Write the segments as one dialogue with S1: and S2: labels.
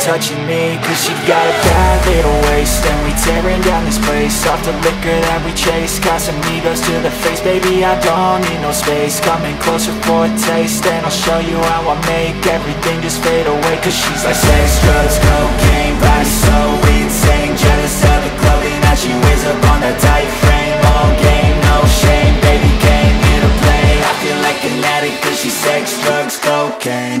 S1: touching me Cause she got a bad little waist And we tearing down this place. Off the liquor that we chase egos to the face. Baby, I don't need no space. Coming closer for a taste And I'll show you how I make everything just fade away. Cause she's like sex, drugs, cocaine Body so insane. Jealous of the clothing that she wears up on a tight frame. All game, no shame Baby came here to play. I feel like an addict Cause she's sex, drugs, cocaine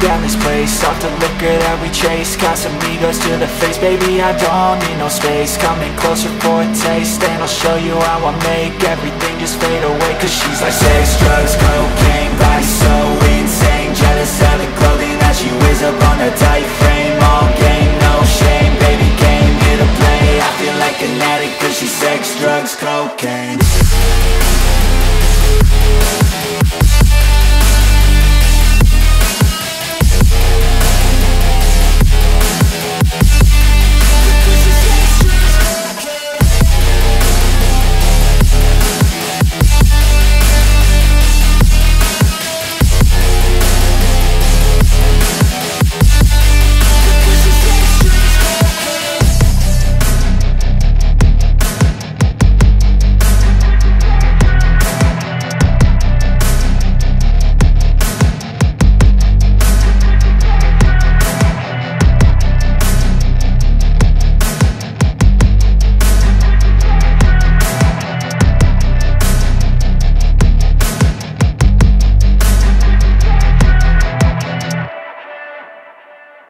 S1: down this place Off the liquor that we chase. Got some egos to the face Baby, I don't need no space. Coming closer for a taste And I'll show you how I make Everything just fade away. Cause she's like sex, drugs, cocaine Life's so insane. Jealous of the clothing that she wears up on her tight frame. All game, no shame Baby, came here to play. I feel like an addict Cause she's sex, drugs, cocaine.